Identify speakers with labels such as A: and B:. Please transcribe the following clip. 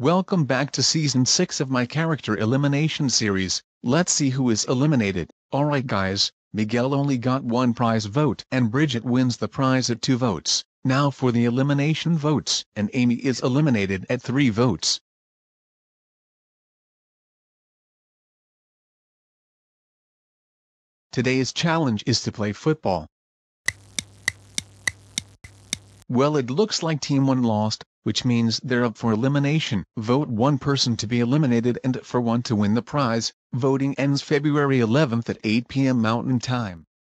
A: Welcome back to season 6 of my character elimination series, let's see who is eliminated. Alright guys, Miguel only got one prize vote and Bridget wins the prize at two votes. Now for the elimination votes, and Amy is eliminated at three votes. Today's challenge is to play football. Well it looks like Team 1 lost, which means they're up for elimination. Vote one person to be eliminated and for one to win the prize. Voting ends February 11th at 8 p.m. Mountain Time.